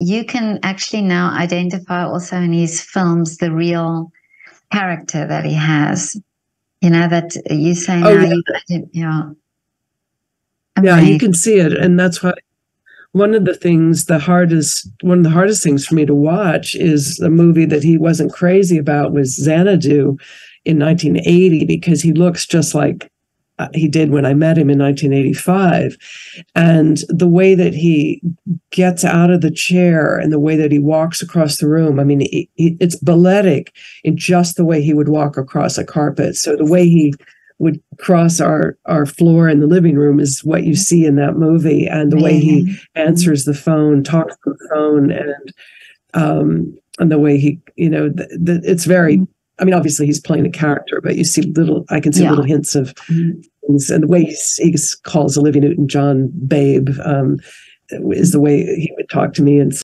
you can actually now identify also in his films the real character that he has. You know that you say Oh, now, yeah. you, yeah. Yeah, you can see it, and that's why one of the things the hardest one of the hardest things for me to watch is a movie that he wasn't crazy about was Xanadu in 1980 because he looks just like he did when I met him in 1985 and the way that he gets out of the chair and the way that he walks across the room I mean it's balletic in just the way he would walk across a carpet. So the way he would cross our our floor in the living room is what you see in that movie and the way he answers the phone talks on the phone and um and the way he you know the, the, it's very i mean obviously he's playing a character but you see little i can see Yeah. little hints of Mhm. things and the way he, he calls olivia newton-john babe um is the way he would talk to me and